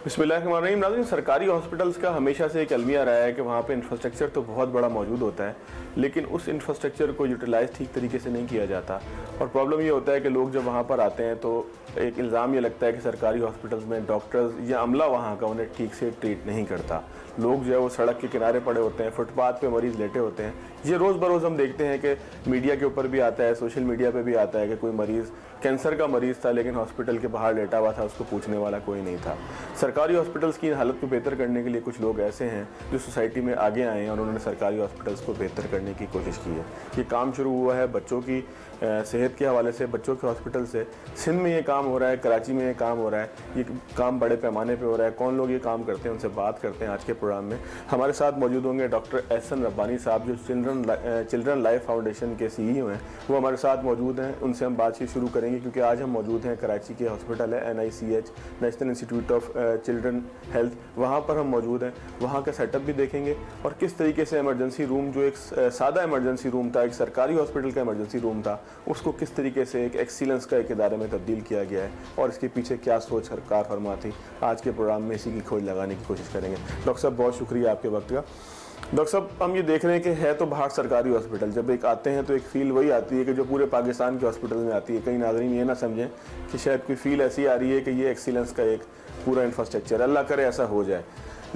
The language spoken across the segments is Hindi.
बिस्मिल्लाहिर्रहमानिर्रहीम। नाज़रीन, सरकारी हॉस्पिटल्स का हमेशा से एक अलमिया रहा है कि वहाँ पे इंफ्रास्ट्रक्चर तो बहुत बड़ा मौजूद होता है, लेकिन उस इंफ्रास्ट्रक्चर को यूटिलाइज़ ठीक तरीके से नहीं किया जाता। और प्रॉब्लम ये होता है कि लोग जब वहाँ पर आते हैं तो एक इल्ज़ाम ये लगता है कि सरकारी हॉस्पिटल्स में डॉक्टर्स या अमला वहाँ का उन्हें ठीक से ट्रीट नहीं करता। लोग जो है वो सड़क के किनारे पड़े होते हैं, फुटपाथ पे मरीज़ लेटे होते हैं। ये रोज़ बरोज़ हम देखते हैं कि मीडिया के ऊपर भी आता है, सोशल मीडिया पे भी आता है कि कोई मरीज़, कैंसर का मरीज़ था, लेकिन हॉस्पिटल के बाहर लेटा हुआ था, उसको पूछने वाला कोई नहीं था। सरकारी हॉस्पिटल्स की हालत को बेहतर करने के लिए कुछ लोग ऐसे हैं जो सोसाइटी में आगे आए हैं और उन्होंने सरकारी हॉस्पिटल्स को बेहतर करने की कोशिश की है। ये काम शुरू हुआ है बच्चों की सेहत के हवाले से, बच्चों के हॉस्पिटल से। सिंध में ये काम हो रहा है, कराची में ये काम हो रहा है, ये काम बड़े पैमाने पर हो रहा है। कौन लोग ये काम करते हैं, उनसे बात करते हैं, आज के प्रोग्राम में। हमारे साथ मौजूद होंगे डॉक्टर एहसन रब्बानी साहब, जो चिल्ड्रन चिल्ड्रन लाइफ फाउंडेशन के सी हैं। वो हमारे साथ मौजूद हैं। उनसे हम बातचीत शुरू करेंगे क्योंकि आज हम मौजूद हैं कराची के हॉस्पिटल है, an national institute of children health. वहाँ पर हम मौजूद हैं। वहाँ का सेटअप भी देखेंगे और किस तरीके से इमरजेंसी रूम, जो एक सादा इमरजेंसी रूम था, एक सरकारी हॉस्पिटल का इमरजेंसी रूम था, उसको किस तरीके से एक एक्सीलेंस का एक इदारे में तब्दील किया गया है और इसके पीछे क्या सोच सरकार फरमा थी। आज के प्रोग्राम में इसी की खोज लगाने की कोशिश करेंगे। डॉक्टर साहब, बहुत शुक्रिया आपके वक्त का। डॉक्टर साहब, हम ये देख रहे हैं कि है तो बाहर सरकारी हॉस्पिटल, जब एक आते हैं तो एक फील वही आती है कि जो पूरे पाकिस्तान के हॉस्पिटल में आती है। कई नाजरीन ये ना समझें कि शायद कोई फील ऐसी आ रही है कि ये एक्सीलेंस का एक पूरा इंफ्रास्ट्रक्चर अल्लाह करे ऐसा हो जाए।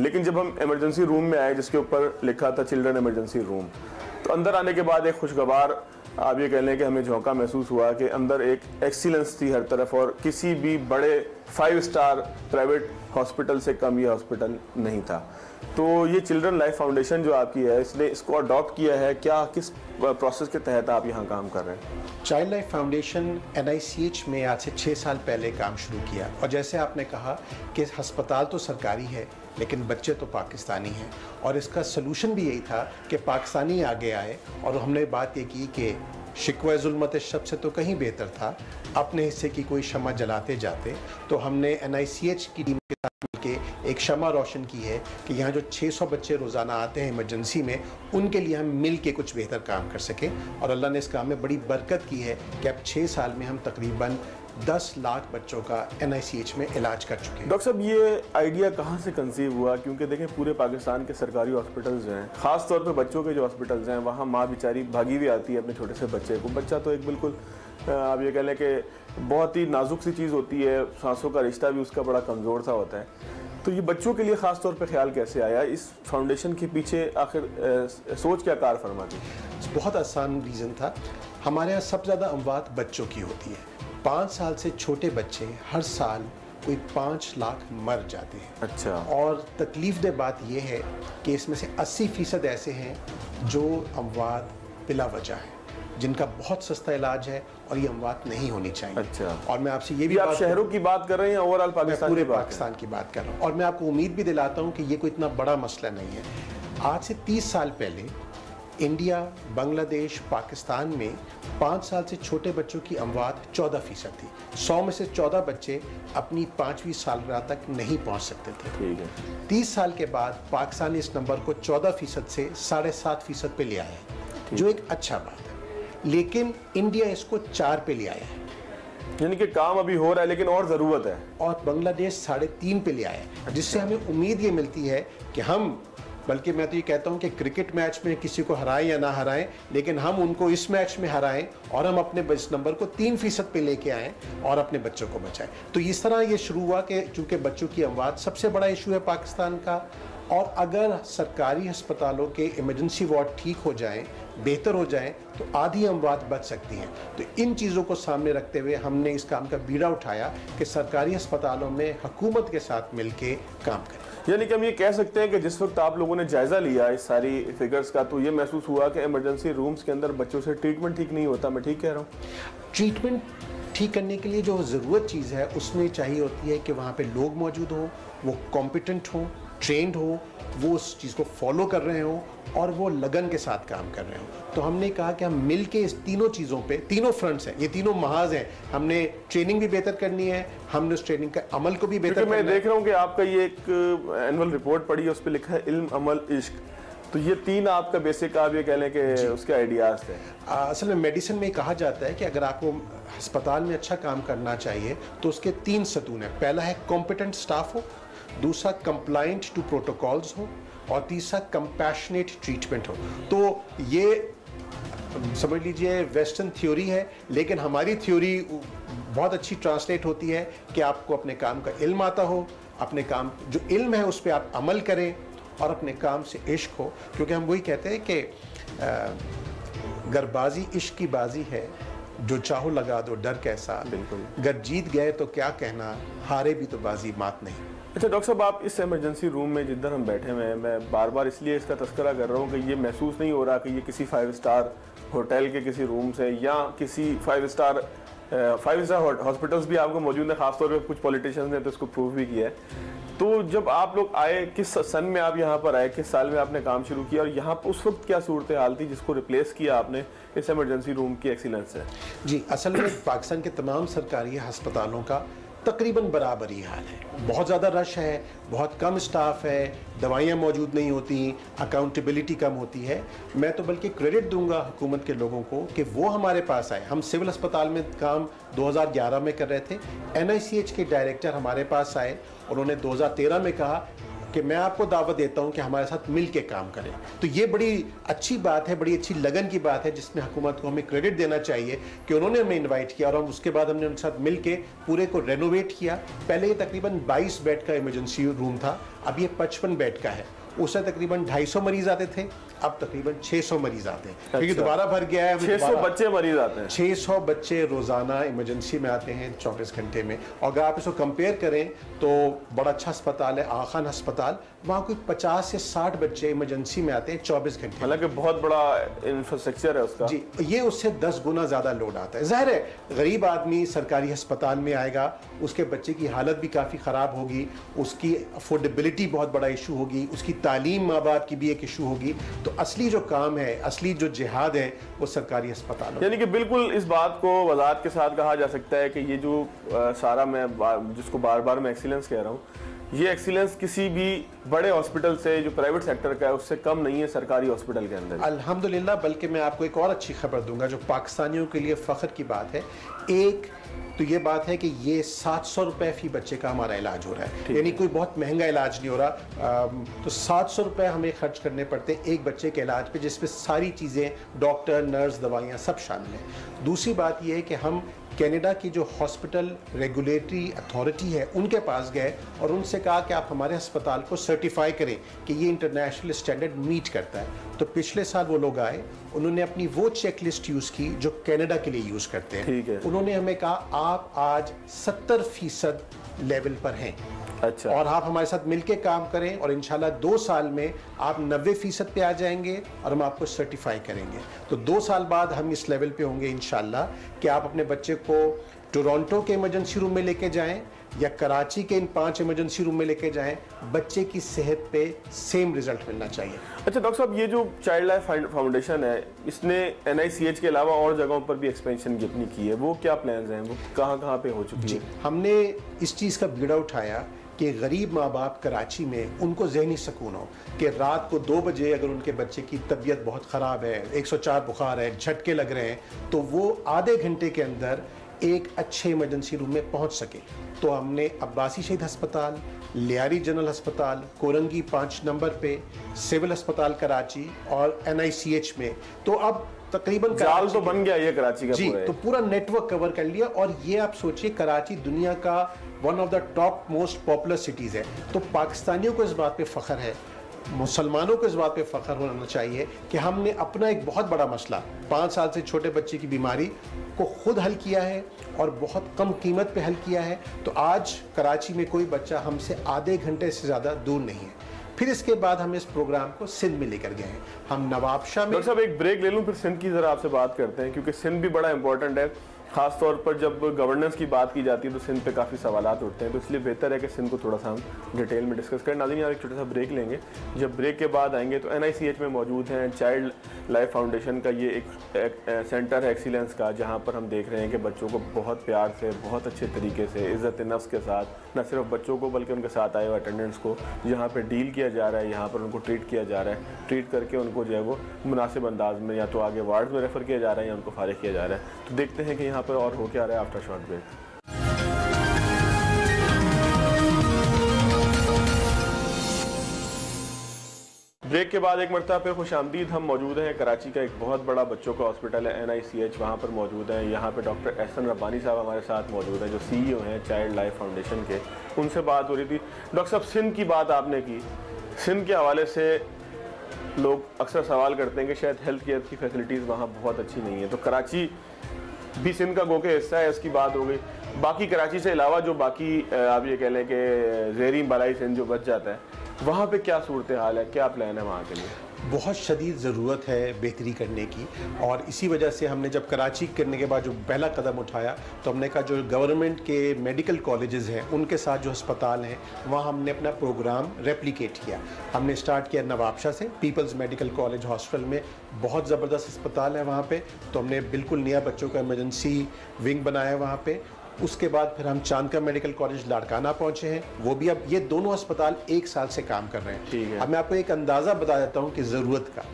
लेकिन जब हम इमरजेंसी रूम में आए, जिसके ऊपर लिखा था चिल्ड्रन इमरजेंसी रूम तो अंदर आने के बाद एक खुशगवार आप ये कह लें कि हमें झोंका महसूस हुआ कि अंदर एक एक्सीलेंस थी हर तरफ़ और किसी भी बड़े फाइव स्टार प्राइवेट हॉस्पिटल से कम ये हॉस्पिटल नहीं था। तो ये चिल्ड्रन लाइफ फाउंडेशन जो आपकी है, इसने इसको अडॉप्ट किया है, क्या किस प्रोसेस के तहत आप यहाँ काम कर रहे हैं? चाइल्ड लाइफ फाउंडेशन एनआईसीएच में आज से छः साल पहले काम शुरू किया। और जैसे आपने कहा कि अस्पताल तो सरकारी है लेकिन बच्चे तो पाकिस्तानी हैं। और इसका सलूशन भी यही था कि पाकिस्तानी आगे आए और हमने बात ये की कि शिकवा जुल्मत शब से तो कहीं बेहतर था। अपने हिस्से की कोई शमा जलाते जाते। तो हमने एनआईसीएच की टीम के साथ मिलकर एक शमा रोशन की है कि यहाँ जो 600 बच्चे रोज़ाना आते हैं इमरजेंसी में, उनके लिए हम मिल के कुछ बेहतर काम कर सकें। और अल्लाह ने इस काम में बड़ी बरकत की है कि अब छः साल में हम तकरीबन 10 लाख बच्चों का एन में इलाज कर चुके हैं। डॉक्टर साहब ये आइडिया कहाँ से कंसीव हुआ? क्योंकि देखें पूरे पाकिस्तान के सरकारी हॉस्पिटल्स हैं। ख़ास तौर पे बच्चों के जो हॉस्पिटल्स हैं वहाँ माँ बेचारी भागी हुई आती है अपने छोटे से बच्चे को। बच्चा तो एक बिल्कुल आप ये कह लें कि बहुत ही नाजुक सी चीज़ होती है। सांसों का रिश्ता भी उसका बड़ा कमज़ोर सा होता है। तो ये बच्चों के लिए ख़ास तौर पर ख्याल कैसे आया? इस फाउंडेशन के पीछे आखिर सोच क्या कार फरमा थी बहुत आसान रीज़न था। हमारे यहाँ सबसे ज़्यादा अमवात बच्चों की होती है। पाँच साल से छोटे बच्चे हर साल कोई पाँच लाख मर जाते हैं। अच्छा। और तकलीफ़ दे बात यह है कि इसमें से 80 फ़ीसद ऐसे हैं जो अमवात बिला वजह है जिनका बहुत सस्ता इलाज है और ये अमवात नहीं होनी चाहिए। अच्छा। और मैं आपसे ये भी आप शहरों की बात कर रहे हैं ओवरऑल पाकिस्तान पूरे पाकिस्तान की बात कर रहा हूँ। और मैं आपको उम्मीद भी दिलाता हूँ कि ये कोई इतना बड़ा मसला नहीं है। आज से तीस साल पहले इंडिया बांग्लादेश पाकिस्तान में पाँच साल से छोटे बच्चों की अमवात चौदह फ़ीसद थी। सौ में से चौदह बच्चे अपनी पाँचवीं सालगिरह तक नहीं पहुँच सकते थे। तीस साल के बाद पाकिस्तान इस नंबर को चौदह फ़ीसद से साढ़े सात फ़ीसद पर ले आया है जो एक अच्छा बात है। लेकिन इंडिया इसको चार पे ले आया है। यानी कि काम अभी हो रहा है लेकिन और ज़रूरत है। और बांग्लादेश साढ़े तीन पे ले आया है जिससे हमें उम्मीद ये मिलती है कि हम बल्कि मैं तो ये कहता हूँ कि क्रिकेट मैच में किसी को हराएँ या ना हराएँ, लेकिन हम उनको इस मैच में हराएँ और हम अपने इस नंबर को तीन फ़ीसद पे लेके आएँ और अपने बच्चों को बचाएँ। तो इस तरह ये शुरू हुआ कि चूँकि बच्चों की अमवात सबसे बड़ा इशू है पाकिस्तान का, और अगर सरकारी अस्पतालों के इमरजेंसी वार्ड ठीक हो जाएँ, बेहतर हो जाएँ तो आधी अमवात बच सकती हैं। तो इन चीज़ों को सामने रखते हुए हमने इस काम का बीड़ा उठाया कि सरकारी अस्पतालों में हुकूमत के साथ मिल के काम करें। यानी कि हम ये कह सकते हैं कि जिस वक्त आप लोगों ने जायज़ा लिया इस सारी फिगर्स का तो ये महसूस हुआ कि इमरजेंसी रूम्स के अंदर बच्चों से ट्रीटमेंट ठीक नहीं होता। मैं ठीक कह रहा हूँ। ट्रीटमेंट ठीक करने के लिए जो ज़रूरत चीज़ है, उसमें चाहिए होती है कि वहाँ पे लोग मौजूद हों, वो कॉम्पिटेंट हों ट्रेंड हो वो उस चीज़ को फॉलो कर रहे हों और वो लगन के साथ काम कर रहे हों। तो हमने कहा कि हम मिल के इस तीनों चीज़ों पे तीनों फ्रंट्स हैं ये तीनों महाज हैं। हमने ट्रेनिंग भी बेहतर करनी है हमने उस ट्रेनिंग के अमल को भी बेहतर मैं देख रहा हूँ कि आपका ये एक एनुअल रिपोर्ट पड़ी है उस पर लिखा है इल्म अमल इश्क। तो ये तीन आपका बेसिक आप ये कह लें कि उसके आइडियाज़ थे असल में मेडिसिन में कहा जाता है कि अगर आपको अस्पताल में अच्छा काम करना चाहिए तो उसके तीन सतून हैं। पहला है कॉम्पिटेंट स्टाफ हो दूसरा कंप्लाइंट टू प्रोटोकॉल्स हो और तीसरा कंपैशनेट ट्रीटमेंट हो। तो ये समझ लीजिए वेस्टर्न थ्योरी है लेकिन हमारी थ्योरी बहुत अच्छी ट्रांसलेट होती है कि आपको अपने काम का इल्म आता हो अपने काम जो इल्म है उस पर आप अमल करें और अपने काम से इश्क हो। क्योंकि हम वही कहते हैं कि गरबाजी इश्क की बाजी है जो चाहो लगा दो डर कैसा। बिल्कुल। अगर जीत गए तो क्या कहना हारे भी तो बाजी मात नहीं। अच्छा डॉक्टर साहब, आप इस इमरजेंसी रूम में जिधर हम बैठे हुए हैं, मैं बार बार इसलिए इसका तस्करा कर रहा हूँ कि ये महसूस नहीं हो रहा कि ये किसी फाइव स्टार होटल के किसी रूम से या किसी five star five star hospitals भी आपको मौजूद है, खासतौर पर कुछ पॉलिटिशियंस ने तो इसको प्रूव भी किया है। तो जब आप लोग आए, किस सन में आप यहाँ पर आए, किस साल में आपने काम शुरू किया और यहाँ पर उस वक्त क्या सूरत हाल थी जिसको रिप्लेस किया आपने इस एमरजेंसी रूम की एक्सीलेंस से? जी, असल में पाकिस्तान के तमाम सरकारी अस्पतालों का तकरीबन बराबर हाल है। बहुत ज़्यादा रश है, बहुत कम स्टाफ है, दवाइयाँ मौजूद नहीं होती अकाउंटेबिलिटी कम होती है। मैं तो बल्कि क्रेडिट दूँगा हुकूमत के लोगों को कि वो हमारे पास आए। हम सिविल अस्पताल में काम 2011 में कर रहे थे। एनआईसीएच के डायरेक्टर हमारे पास आए उन्होंने 2013 में कहा कि मैं आपको दावत देता हूँ कि हमारे साथ मिल के काम करें। तो ये बड़ी अच्छी बात है, बड़ी अच्छी लगन की बात है, जिसमें हुकूमत को हमें क्रेडिट देना चाहिए कि उन्होंने हमें इन्वाइट किया और हम उसके बाद हमने उनके साथ मिल के पूरे को रेनोवेट किया। पहले ये तकरीबन 22 बेड का इमरजेंसी रूम था, अब ये पचपन बेड का है। उससे तकरीबन 250 मरीज़ आते थे। अब तकरीबन 600 मरीज़ आते हैं। अच्छा। क्योंकि दोबारा भर गया है 600 बच्चे मरीज़ आते हैं। 600 बच्चे रोज़ाना इमरजेंसी में आते हैं 24 घंटे में। और अगर आप इसको कंपेयर करें तो बड़ा अच्छा अस्पताल है आखान अस्पताल। वहाँ कोई 50 से 60 बच्चे इमरजेंसी में आते हैं 24 घंटे हालाँकि बहुत बड़ा इंफ्रास्ट्रक्चर है उसका। जी ये उससे 10 गुना ज़्यादा लोड आता है। ज़ाहिर है गरीब आदमी सरकारी अस्पताल में आएगा उसके बच्चे की हालत भी काफ़ी ख़राब होगी उसकी अफोर्डेबिलिटी बहुत बड़ा इशू होगी उसकी तालीम माँ बाप की भी एक इशू होगी। तो असली जो काम है असली जो जिहाद है वो सरकारी अस्पताल यानी कि बिल्कुल इस बात को वजात के साथ कहा जा सकता है कि ये जो आ, सारा मैं जिसको बार बार मैं एक्सीलेंस कह रहा हूँ ये एक्सीलेंस किसी भी बड़े हॉस्पिटल से जो प्राइवेट सेक्टर का है उससे कम नहीं है सरकारी हॉस्पिटल के अंदर। अल्हम्दुलिल्लाह बल्कि मैं आपको एक और अच्छी खबर दूँगा जो पाकिस्तानियों के लिए फ़ख्र की बात है। एक तो ये बात है कि ये सात सौ रुपये फ़ी बच्चे का हमारा इलाज हो रहा है। यानी कोई बहुत महँगा इलाज नहीं हो रहा। आ, तो सात सौ रुपये हमें खर्च करने पड़ते हैं एक बच्चे के इलाज पे जिसमें सारी चीज़ें डॉक्टर नर्स दवाइयाँ सब शामिल हैं। दूसरी बात यह है कि हम कनाडा की जो हॉस्पिटल रेगुलेटरी अथॉरिटी है उनके पास गए और उनसे कहा कि आप हमारे अस्पताल को सर्टिफाई करें कि ये इंटरनेशनल स्टैंडर्ड मीट करता है। तो पिछले साल वो लोग आए उन्होंने अपनी वो चेक लिस्ट यूज़ की जो कनाडा के लिए यूज़ करते हैं। है। उन्होंने हमें कहा आप आज सत्तर फ़ीसद लेवल पर हैं। अच्छा। और आप हमारे साथ मिलके काम करें और इंशाल्लाह दो साल में आप नब्बे फ़ीसद पे आ जाएँगे और हम आपको सर्टिफाई करेंगे। तो दो साल बाद हम इस लेवल पे होंगे इंशाल्लाह कि आप अपने बच्चे को टोरंटो के इमरजेंसी रूम में लेके जाएँ या कराची के इन पाँच इमरजेंसी रूम में लेके जाएँ बच्चे की सेहत पे सेम रिज़ल्ट मिलना चाहिए। अच्छा डॉक्टर साहब ये जो चाइल्ड लाइफ फाउंडेशन है इसने एन के अलावा और जगहों पर भी एक्सपेंशन अपनी की है? वो क्या प्लान हैं? वो कहाँ कहाँ पे हो चुकी है? हमने इस चीज़ का बीड़ा उठाया कि गरीब माँ बाप कराची में उनको जहनी सकून हो कि रात को दो बजे अगर उनके बच्चे की तबीयत बहुत ख़राब है 104 बुखार है, झटके लग रहे हैं तो वो आधे घंटे के अंदर एक अच्छे इमरजेंसी रूम में पहुँच सके। तो हमने अब्बासी शहीद अस्पताल लियारी जनरल अस्पताल कोरंगी पाँच नंबर पे सिविल अस्पताल कराची और एनआईसीएच में। तो अब तकरीबन जाल तो बन गया ये कराची का जी तो पूरा नेटवर्क कवर कर लिया और ये आप सोचिए कराची दुनिया का one of the top most popular cities है। तो पाकिस्तानियों को इस बात पे फ़ख्र है। मुसलमानों को इस बात पे फ़ख्र होना चाहिए कि हमने अपना एक बहुत बड़ा मसला, पाँच साल से छोटे बच्चे की बीमारी को खुद हल किया है और बहुत कम कीमत पे हल किया है तो आज कराची में कोई बच्चा हमसे आधे घंटे से ज़्यादा दूर नहीं है। फिर इसके बाद हम इस प्रोग्राम को सिंध में लेकर गए हैं। हम नवाबशाह में साहब, एक ब्रेक ले लूँ, फिर सिंध की ज़रा आपसे बात करते हैं, क्योंकि सिंध भी बड़ा इंपॉर्टेंट है। खास तौर पर जब गवर्नेंस की बात की जाती है तो सिंध पे काफ़ी सवाल उठते हैं। तो इसलिए बेहतर है कि सिंध को थोड़ा सा हम डिटेल में डिस्कस करें। नाजिन यार एक छोटा सा ब्रेक लेंगे। जब ब्रेक के बाद आएँगे तो एन में मौजूद हैं चाइल्ड लाइफ फाउंडेशन का। ये एक, एक सेंटर है एक्सीलेंस का जहाँ पर हम देख रहे हैं कि बच्चों को बहुत प्यार से बहुत अच्छे तरीके से इज़्ज़त नफ्स के साथ न सिर्फ़ बच्चों को बल्कि उनके साथ आए हुए अटेंडेंट्स को यहाँ पर डील किया जा रहा है यहाँ पर उनको ट्रीट किया जा रहा है। ट्रीट करके उनको जो है वो मुनासिब अंदाज में या तो आगे वार्ड में रेफ़र किया जा रहा है या उनको फारिग किया जा रहा है। तो देखते हैं कि यहाँ पर और हो क्या रहा है after short break. ब्रेक के बाद एक मरतबा फिर खुश आमदीद हम मौजूद हैं। कराची का एक बहुत बड़ा बच्चों का हॉस्पिटल है एन आई सी एच वहाँ पर मौजूद है। यहाँ पे डॉक्टर एहसन रब्बानी साहब हमारे साथ मौजूद हैं, जो सी ई ओ हैं चाइल्ड लाइफ फाउंडेशन के। उनसे बात हो रही थी। डॉक्टर साहब, सिंध की बात आपने की। सिंध के हवाले से लोग अक्सर सवाल करते हैं कि शायद हेल्थ केयर की फैसिलिटीज़ वहाँ बहुत अच्छी नहीं है। तो कराची भी सिंध का गो के हिस्सा है इसकी बात हो गई। बाकी कराची से अलावा जो बाकी आप ये कह लें कि जहरीन बलाई सिंध जो बच जाता है, वहाँ पे क्या सूरत हाल है? क्या प्लान है वहाँ के लिए? बहुत शदीद ज़रूरत है बेहतरी करने की। और इसी वजह से हमने जब कराची करने के बाद जो पहला कदम उठाया तो हमने कहा जो गवर्नमेंट के मेडिकल कॉलेजेस हैं, उनके साथ जो अस्पताल हैं, वहाँ हमने अपना प्रोग्राम रेप्लिकेट किया। हमने स्टार्ट किया नवाबशाह से पीपल्स मेडिकल कॉलेज हॉस्पिटल में। बहुत ज़बरदस्त अस्पताल है वहाँ पर तो हमने बिल्कुल नया बच्चों का इमरजेंसी विंग बनाया वहाँ पर उसके बाद फिर हम चाँद का मेडिकल कॉलेज लाड़काना पहुँचे हैं। वो भी अब ये दोनों अस्पताल एक साल से काम कर रहे हैं। ठीक है। अब मैं आपको एक अंदाज़ा बता देता हूँ कि ज़रूरत का।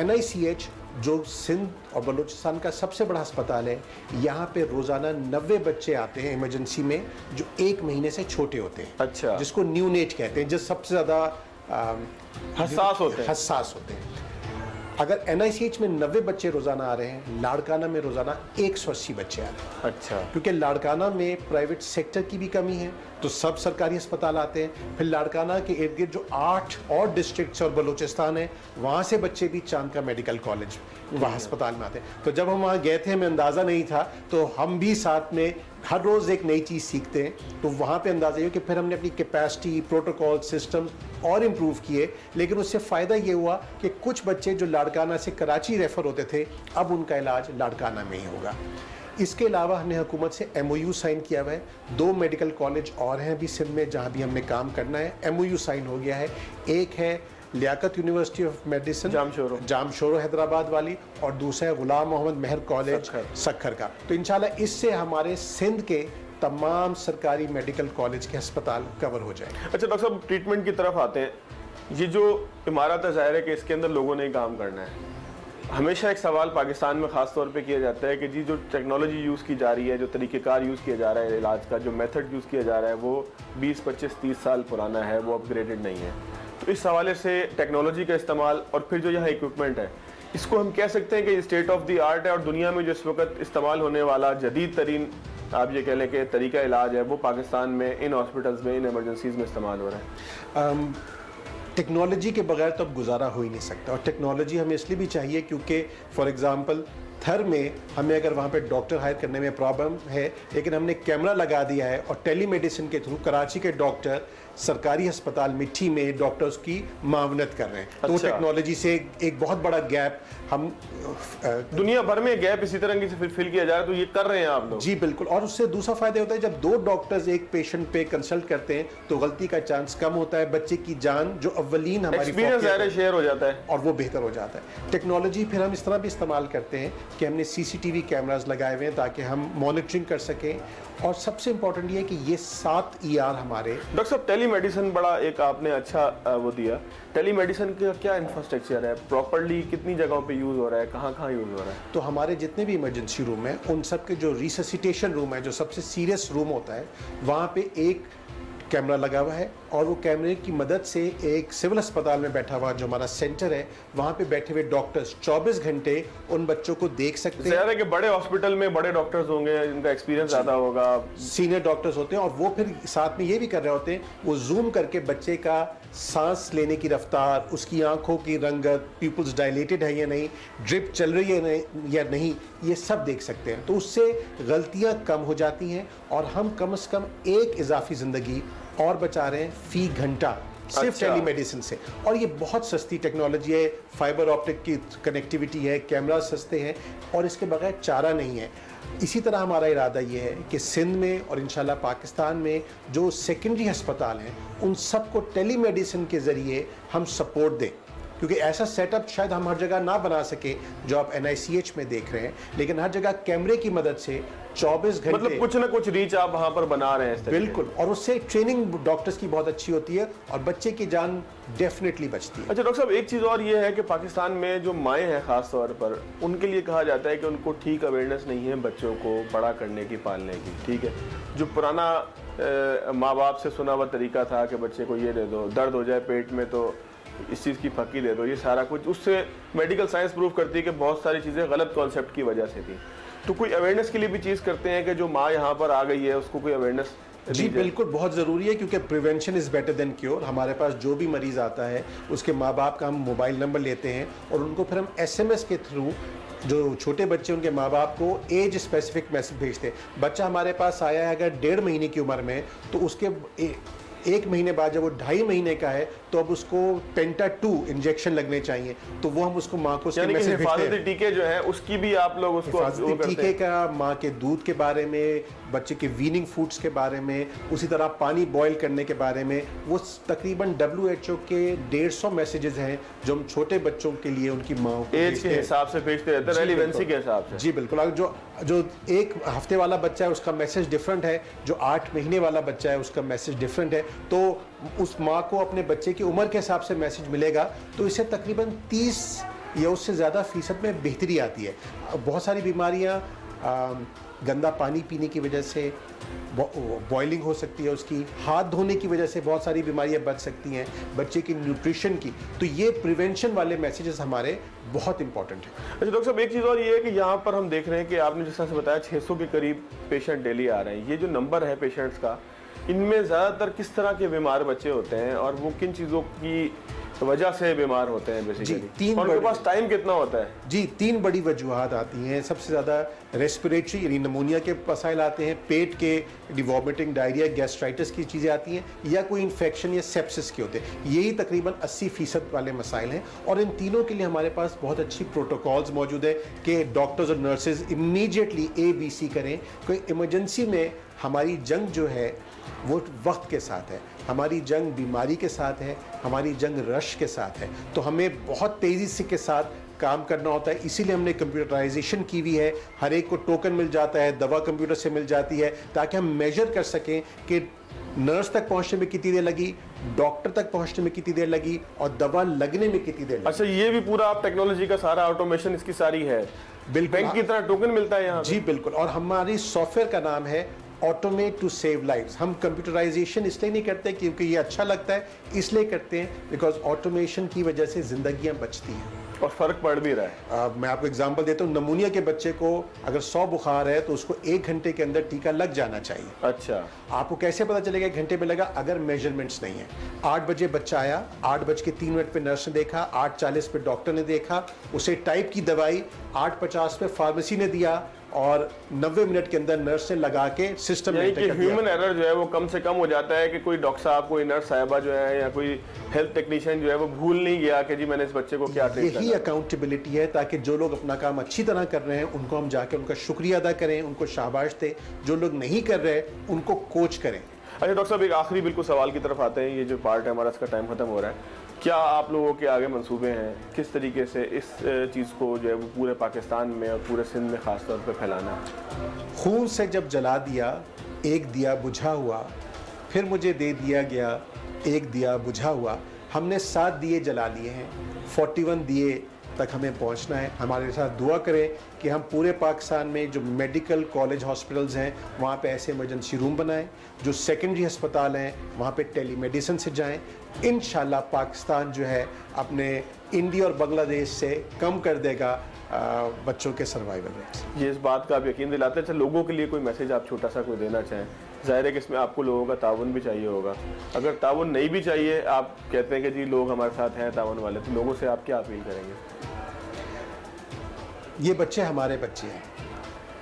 एनआईसीएच जो सिंध और बलूचिस्तान का सबसे बड़ा अस्पताल है यहाँ पे रोज़ाना नब्बे बच्चे आते हैं इमरजेंसी में जो एक महीने से छोटे होते हैं। अच्छा। जिसको न्यूनेट कहते हैं जो सबसे ज़्यादा हसास होते हैं। हसास होते हैं। अगर एन में नब्बे बच्चे रोज़ाना आ रहे हैं लाड़काना में रोज़ाना एक सौ अस्सी बच्चे आ रहे हैं। अच्छा। क्योंकि लाड़काना में प्राइवेट सेक्टर की भी कमी है तो सब सरकारी अस्पताल आते हैं। फिर लाड़काना के इर्द गिर्द जो आठ और डिस्ट्रिक्ट और बलूचिस्तान है वहाँ से बच्चे भी चाँद का मेडिकल कॉलेज वहाँ अस्पताल में आते हैं। तो जब हम वहाँ गए थे हमें अंदाज़ा नहीं था तो हम भी साथ में हर रोज़ एक नई चीज़ सीखते हैं। तो वहाँ पे अंदाज़ा ये कि फिर हमने अपनी कैपेसिटी प्रोटोकॉल सिस्टम्स और इम्प्रूव किए। लेकिन उससे फ़ायदा ये हुआ कि कुछ बच्चे जो लाड़काना से कराची रेफ़र होते थे अब उनका इलाज लाड़काना में ही होगा। इसके अलावा हमने हुकूमत से एमओयू साइन किया हुआ है। दो मेडिकल कॉलेज और हैं अभी सिंध में जहाँ भी हमने काम करना है। एमओयू साइन हो गया है। एक है Liaquat university of medicine Jamshoro. Jamshoro Hyderabad वाली और दूसरा है गुलाम मोहम्मद मेहर कॉलेज सखर। का। तो इंशाल्लाह इससे हमारे सिंध के तमाम सरकारी मेडिकल कॉलेज के अस्पताल कवर हो जाए अच्छा डॉक्टर साहब ट्रीटमेंट की तरफ़ आते हैं। ये जो इमारत है ज़ाहिर है कि इसके अंदर लोगों ने काम करना है। हमेशा एक सवाल पाकिस्तान में ख़ास तौर पे किया जाता है कि जी जो टेक्नोलॉजी यूज़ की जा रही है जो तरीक़ेकार यूज़ किया जा रहा है इलाज का जो मेथड यूज़ किया जा रहा है वो 20, 25, 30 साल पुराना है वो अपग्रेडेड नहीं है। तो इस हवाले से टेक्नोलॉजी का इस्तेमाल और फिर जो यहाँ इक्विपमेंट है, इसको हम कह सकते हैं कि स्टेट ऑफ़ द आर्ट है और दुनिया में जो इस वक्त इस्तेमाल होने वाला जदीद तरीन, आप ये कह लें कि तरीका इलाज है, वो पाकिस्तान में, इन हॉस्पिटल्स में, इन एमरजेंसीज में इस्तेमाल हो रहा है। टेक्नोलॉजी के बगैर तो अब गुजारा हो ही नहीं सकता और टेक्नोलॉजी हमें इसलिए भी चाहिए क्योंकि फॉर एग्ज़ाम्पल थर में हमें अगर वहाँ पे डॉक्टर हायर करने में प्रॉब्लम है, लेकिन हमने कैमरा लगा दिया है और टेलीमेडिसिन के थ्रू कराची के डॉक्टर सरकारी अस्पताल मिट्टी में डॉक्टर्स की मावनत कर रहे हैं। तो अच्छा। तो टेक्नोलॉजी से एक बहुत बड़ा गैप हम दुनिया भर में गैप इसी तरह से फिल किया जाए तो ये कर रहे हैं आप लोग? जी बिल्कुल। और उससे दूसरा फ़ायदा होता है जब दो डॉक्टर्स एक पेशेंट पे कंसल्ट करते हैं तो गलती का चांस कम होता है। बच्चे की जान जो अवलीन हमारी शेयर हो जाता है। और वो बेहतर हो जाता है। टेक्नोलॉजी फिर हम इस तरह भी इस्तेमाल करते हैं कि हमने सीसीटीवी कैमराज लगाए हुए हैं ताकि हम मॉनिटरिंग कर सकें। और सबसे इंपॉर्टेंट ये कि ये सात ई e हमारे डॉक्टर साहब टेलीमेडिसिन बड़ा एक आपने अच्छा वो दिया। टेलीमेडिसिन का क्या इंफ्रास्ट्रक्चर है? प्रॉपरली कितनी जगहों पे यूज़ हो रहा है? कहाँ कहाँ यूज़ हो रहा है? तो हमारे जितने भी इमरजेंसी रूम हैं, उन सब के जो रिससिटेशन रूम है, जो सबसे सीरियस रूम होता है, वहाँ पे एक कैमरा लगा हुआ है और वो कैमरे की मदद से एक सिविल अस्पताल में बैठा हुआ जो हमारा सेंटर है वहाँ पे बैठे हुए डॉक्टर्स 24 घंटे उन बच्चों को देख सकते हैं। कि बड़े हॉस्पिटल में बड़े डॉक्टर्स होंगे इनका एक्सपीरियंस ज़्यादा होगा। सीनियर डॉक्टर्स होते हैं और वो फिर साथ में ये भी कर रहे होते हैं वो जूम करके बच्चे का सांस लेने की रफ्तार उसकी आँखों की रंगत पीपल्स डायलेटेड है या नहीं ड्रिप चल रही है या नहीं ये सब देख सकते हैं। तो उससे गलतियाँ कम हो जाती हैं और हम कम से कम एक इजाफी ज़िंदगी और बचा रहे हैं फ़ी घंटा सिर्फ़ अच्छा। टेलीमेडिसिन से। और ये बहुत सस्ती टेक्नोलॉजी है फाइबर ऑप्टिक की कनेक्टिविटी है कैमरा सस्ते हैं और इसके बगैर चारा नहीं है। इसी तरह हमारा इरादा ये है कि सिंध में और इन पाकिस्तान में जो सेकेंडरी अस्पताल हैं उन सबको टेलीमेडिसिन के ज़रिए हम सपोर्ट दें। क्योंकि ऐसा सेटअप शायद हम हर जगह ना बना सके जो आप एनआईसीएच में देख रहे हैं। लेकिन हर जगह कैमरे की मदद से 24 घंटे मतलब कुछ ना कुछ रीच आप वहाँ पर बना रहे हैं बिल्कुल। और उससे ट्रेनिंग डॉक्टर्स की बहुत अच्छी होती है और बच्चे की जान डेफिनेटली बचती है। अच्छा डॉक्टर साहब एक चीज़ और ये है कि पाकिस्तान में जो माएँ हैं ख़ास तौर पर उनके लिए कहा जाता है कि उनको ठीक अवेयरनेस नहीं है बच्चों को बड़ा करने की पालने की ठीक है? जो पुराना माँ बाप से सुना हुआ तरीका था कि बच्चे को ये दे दो दर्द हो जाए पेट में तो इस चीज़ की फकी दे दो ये सारा कुछ उससे मेडिकल साइंस प्रूव करती है कि बहुत सारी चीज़ें गलत कॉन्सेप्ट की वजह से थी। तो कोई अवेयरनेस के लिए भी चीज़ करते हैं कि जो माँ यहाँ पर आ गई है उसको कोई अवेयरनेस जी बिल्कुल बहुत ज़रूरी है क्योंकि prevention is better than cure हमारे पास जो भी मरीज़ आता है उसके माँ बाप का हम मोबाइल नंबर लेते हैं और उनको फिर हम एसएमएस के थ्रू जो छोटे बच्चे उनके माँ बाप को एज स्पेसिफिक मैसेज भेजते हैं। बच्चा हमारे पास आया है अगर डेढ़ महीने की उम्र में तो उसके एक महीने बाद जब वो ढाई महीने का है तो अब उसको पेंटा टू इंजेक्शन लगने चाहिए। तो वो हम उसको माँ को हिफाजती टीके जो है उसकी भी आप लोग उसको टीके का माँ के दूध के बारे में बच्चे के वीनिंग फूड्स के बारे में उसी तरह पानी बॉयल करने के बारे में वो तकरीबन डब्ल्यू एच ओ के डेढ़ सौ मैसेजेस हैं जो हम छोटे बच्चों के लिए उनकी माँ एज के हिसाब से भेजते रहते हैं रेलिवेंसी के हिसाब से। जी बिल्कुल। जो जो एक हफ़्ते वाला बच्चा है उसका मैसेज डिफरेंट है जो आठ महीने वाला बच्चा है उसका मैसेज डिफरेंट है। तो उस माँ को अपने बच्चे की उम्र के हिसाब से मैसेज मिलेगा तो इससे तकरीबन तीस या उससे ज़्यादा फ़ीसद में बेहतरी आती है। बहुत सारी बीमारियाँ गंदा पानी पीने की वजह से बॉइलिंग हो सकती है उसकी, हाथ धोने की वजह से बहुत सारी बीमारियाँ बच सकती हैं बच्चे की न्यूट्रिशन की। तो ये प्रिवेंशन वाले मैसेजेस हमारे बहुत इंपॉर्टेंट है। अच्छा डॉक्टर साहब, एक चीज़ और ये है कि यहाँ पर हम देख रहे हैं कि आपने जिस तरह से बताया 600 के करीब पेशेंट डेली आ रहे हैं। ये जो नंबर है पेशेंट्स का इनमें ज़्यादातर किस तरह के बीमार बच्चे होते हैं और वो किन चीज़ों की वजह से बीमार होते हैं बेसिकली जी तीन और उनके पास टाइम कितना होता है? जी तीन बड़ी वजूहत आती हैं। सबसे ज़्यादा रेस्पिरेटरी यानी नमोनिया के मसाइल आते हैं पेट के डिवॉमिटिंग डायरिया गैस्ट्राइटिस की चीज़ें आती हैं या कोई इन्फेक्शन या सेप्सिस के होते हैं। यही तकरीबन 80 फ़ीसद वाले मसाइल हैं। और इन तीनों के लिए हमारे पास बहुत अच्छी प्रोटोकॉल्स मौजूद है कि डॉक्टर्स और nurses immediately A B C करें। कोई इमरजेंसी में हमारी जंग जो है वो वक्त के साथ है। हमारी जंग बीमारी के साथ है हमारी जंग रश के साथ है। तो हमें बहुत तेज़ी से के साथ काम करना होता है। इसीलिए हमने कंप्यूटराइजेशन की हुई है। हर एक को टोकन मिल जाता है दवा कंप्यूटर से मिल जाती है ताकि हम मेजर कर सकें कि नर्स तक पहुँचने में कितनी देर लगी डॉक्टर तक पहुँचने में कितनी देर लगी और दवा लगने में कितनी देर लगी। अच्छा ये भी पूरा आप टेक्नोलॉजी का सारा ऑटोमेशन इसकी सारी है। बिल्कुल। बैंक की तरह टोकन मिलता है यहाँ जी बिल्कुल। और हमारी सॉफ्टवेयर का नाम है ऑटोमेट टू सेव लाइफ हम कंप्यूटराइजेशन इसलिए नहीं करते क्योंकि ये अच्छा लगता है इसलिए करते हैं बिकॉज़ ऑटोमेशन की वजह से जिंदगियाँ बचती हैं। और फ़र्क पड़ भी रहा है। आ, मैं आपको एग्जांपल देता हूँ नमूनिया के बच्चे को अगर सौ बुखार है तो उसको एक घंटे के अंदर टीका लग जाना चाहिए। अच्छा। आपको कैसे पता चलेगा एक घंटे में लगा? अगर मेजरमेंट्स नहीं है। आठ बजे बच्चा आया आठ बज के तीन मिनट पे नर्स ने देखा आठ चालीस पे डॉक्टर ने देखा उसे टाइप की दवाई आठ पचास पे फार्मेसी ने दिया और 90 मिनट के अंदर नर्स ने लगा के सिस्टम में ह्यूमन एरर जो है वो कम से कम हो जाता है कि कोई डॉक्टर साहब कोई नर्स साहिबा जो है या कोई हेल्थ टेक्नीशियन जो है वो भूल नहीं गया कि जी मैंने इस बच्चे को क्या यही अकाउंटेबिलिटी है। ताकि जो लोग अपना काम अच्छी तरह कर रहे हैं उनको हम जाके उनका शुक्रिया अदा करें उनको शाबाश दें। जो लोग नहीं कर रहे उनको कोच करें। अच्छा डॉक्टर साहब एक आखिरी बिल्कुल सवाल की तरफ़ आते हैं। ये जो पार्ट है हमारा इसका टाइम खत्म हो रहा है। क्या आप लोगों के आगे मंसूबे हैं? किस तरीके से इस चीज़ को जो है वो पूरे पाकिस्तान में और पूरे सिंध में ख़ास तौर पर फैलाना खून से जब जला दिया, एक दिया बुझा हुआ, फिर मुझे दे दिया गया, एक दिया बुझा हुआ, हमने सात दिए जला लिए हैं। फोर्टी वन दिए तक हमें पहुँचना है। हमारे साथ दुआ करें कि हम पूरे पाकिस्तान में जो मेडिकल कॉलेज, हॉस्पिटल्स हैं, वहाँ पे ऐसे इमरजेंसी रूम बनाएँ, जो सेकेंडरी अस्पताल हैं, वहाँ पे टेलीमेडिसिन से जाएँ। इन पाकिस्तान जो है अपने इंडिया और बांग्लादेश से कम कर देगा बच्चों के सर्वाइवल रेट्स ये इस बात का आप यकीन दिलाते हैं अच्छा लोगों के लिए कोई मैसेज आप छोटा सा कोई देना चाहें? ज़ाहिर है कि इसमें आपको लोगों का ताउन भी चाहिए होगा। अगर ताउन नहीं भी चाहिए, आप कहते हैं कि जी लोग हमारे साथ हैं ताउन वाले तो लोगों से आप क्या अपील करेंगे? ये बच्चे हमारे बच्चे हैं।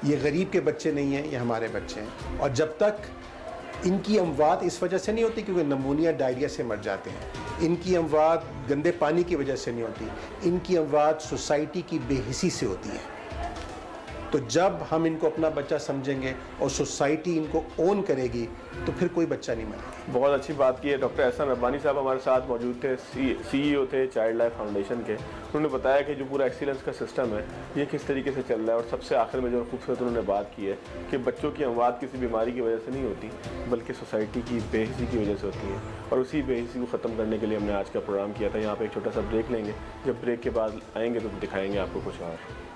ये गरीब के बच्चे नहीं हैं, ये हमारे बच्चे हैं। और जब तक इनकी अमवात इस वजह से नहीं होती, क्योंकि नमूनिया डायरिया से मर जाते हैं। इनकी अमवात गंदे पानी की वजह से नहीं होती। इनकी अमवात सोसाइटी की बेहिसी से होती है। तो जब हम इनको अपना बच्चा समझेंगे और सोसाइटी इनको ओन करेगी तो फिर कोई बच्चा नहीं मरेगा बहुत अच्छी बात की है, डॉक्टर एहसन रब्बानी साहब हमारे साथ मौजूद थे, सी सीईओ थे चाइल्ड लाइफ फाउंडेशन के। उन्होंने बताया कि जो पूरा एक्सीलेंस का सिस्टम है, ये किस तरीके से चल रहा है और सबसे आखिर में जो खूबसूरत उन्होंने बात की है कि बच्चों की अमवाद किसी बीमारी की वजह से नहीं होती, बल्कि सोसाइटी की बेहसी की वजह से होती है। और उसी बेहसी को ख़त्म करने के लिए हमने आज का प्रोग्राम किया था। यहाँ पर एक छोटा सा ब्रेक लेंगे, जब ब्रेक के बाद आएँगे तो दिखाएँगे आपको कुछ और।